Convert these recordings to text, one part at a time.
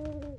Ooh.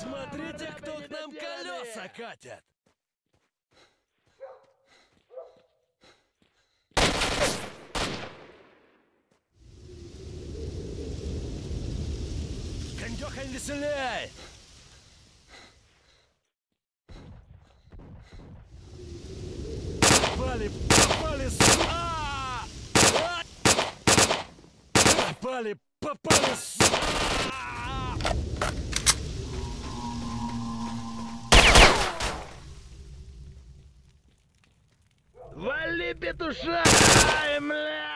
Смотрите, кто к нам колеса катит! Кондёхай веселей! Попали, попали, А! А! Попали, попали, су- А! Вали петуша! Ай, мля!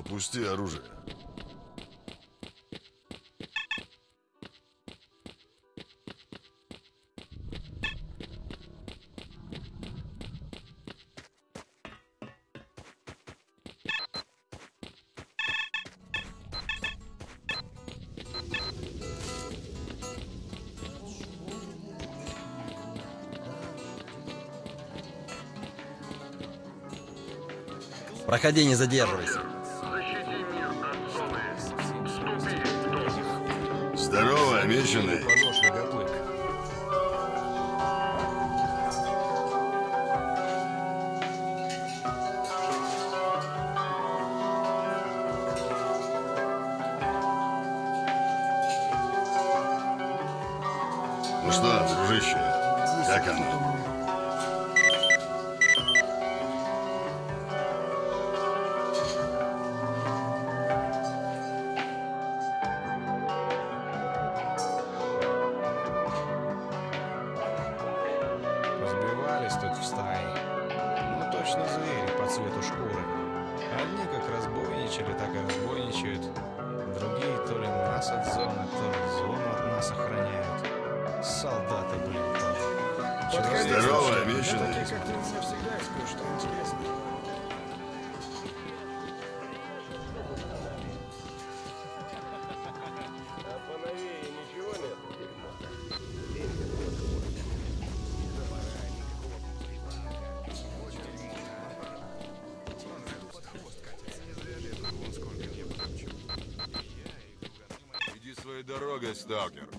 Опусти оружие. Проходи, не задерживайся. Обещанный. Ну что, дружище, как оно? Цвету шкуры. Одни как разбойничали, так и разбойничают. Другие то ли нас от зоны, то ли зону от нас охраняют. Солдаты, блин, тоже. Подходи, Здорово, таких, как ты, всегда Folge Sturgeon.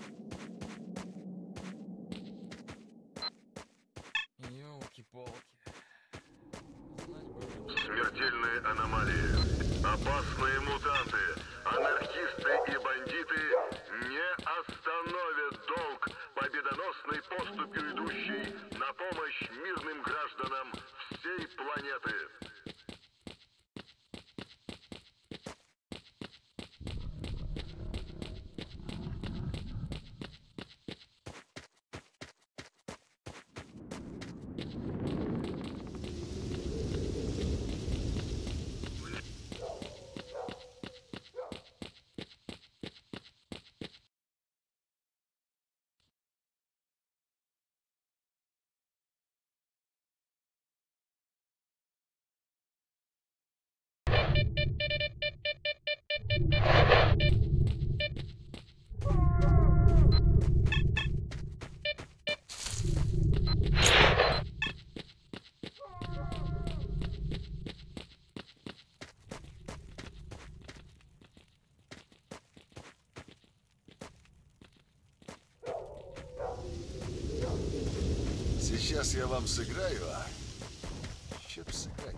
Сейчас я вам сыграю, а? Че б сыграть?